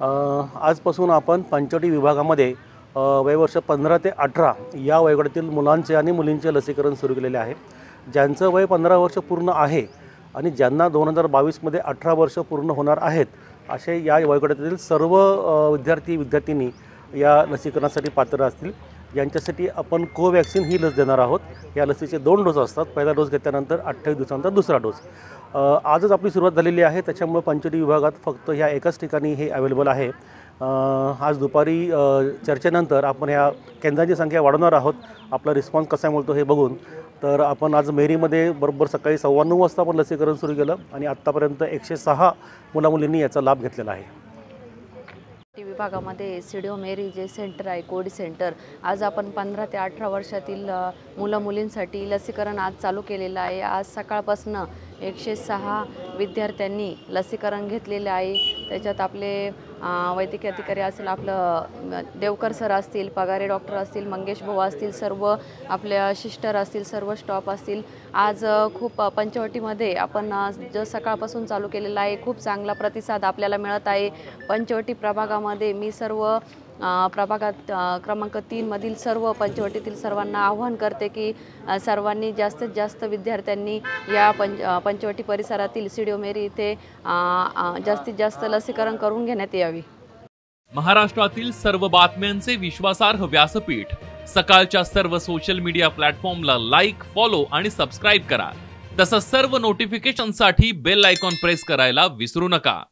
आजपासून आपण पंचवटी विभागामध्ये वयवर्ष पंधरा ते अठरा या वयोगटातील मुलांचे आणि मुलींचे लसीकरण सुरू केलेले आहे. ज्यांचं वय पंधरा वर्ष पूर्ण आहे आणि ज्यांना दोन हजार बावीसमध्ये अठरा वर्ष पूर्ण होणार आहेत असे या वयोगटातील सर्व विद्यार्थी विद्यार्थिनी या लसीकरणासाठी पात्र असतील. यांच्यासाठी आपण कोवॅक्सिन ही लस देणार आहोत. या लसीचे दोन डोस असतात. पहिला डोस घेतल्यानंतर अठ्ठावीस दिवसानंतर दुसरा डोस. आजच आपली सुरुवात झालेली आहे. त्याच्यामुळे पंचवटी विभागात फक्त ह्या एकाच ठिकाणी हे अवेलेबल आहे. आज दुपारी चर्चेनंतर आपण ह्या केंद्रांची संख्या वाढवणार आहोत. आपला रिस्पॉन्स कसा मिळतो हे बघून. तर आपण आज मेरीमध्ये बरोबर सकाळी सव्वा नऊ वाजता आपण लसीकरण सुरू केलं आणि आत्तापर्यंत एकशे सहा मुलामुलींनी याचा लाभ घेतलेला आहे. विभागामध्ये सिडिओ मेरी जे सेंटर आहे कोडी सेंटर आज आपण पंधरा ते अठरा वर्षातील मुलं मुलींसाठी लसीकरण आज चालू केलेलं आहे. आज सकाळपासून एकशे सहा विद्यार्थ्यांनी लसीकरण घेतलेले आहे. त्याच्यात आपले वैद्यकीय अधिकारी असेल आपलं देवकर सर असतील पगारे डॉक्टर असतील मंगेश भाऊ असतील सर्व आपल्या सिस्टर असतील सर्व स्टॉप असतील. आज खूप पंचवटीमध्ये आपण जो सकाळपासून चालू केलेला आहे खूप चांगला प्रतिसाद आपल्याला मिळत आहे. पंचवटी प्रभागामध्ये मी सर्व प्रभागात क्रमांक तीनमधील सर्व पंचवटीतील सर्वांना आव्हान करते की सर्वांनी जास्तीत जास्त विद्यार्थ्यांनी या पंच पंचवटी परिसरातील सिडिओमेरी इथे जास्तीत जास्त लसीकरण करून घेण्यात यावी. महाराष्ट्रातील सर्व बातम्यांचे विश्वासार्ह व्यासपीठ. सकाळच्या सर्व सोशल मीडिया प्लॅटफॉर्मला लाईक फॉलो आणि सबस्क्राईब करा. तसंच सर्व नोटिफिकेशनसाठी बेल आयकॉन प्रेस करायला विसरू नका.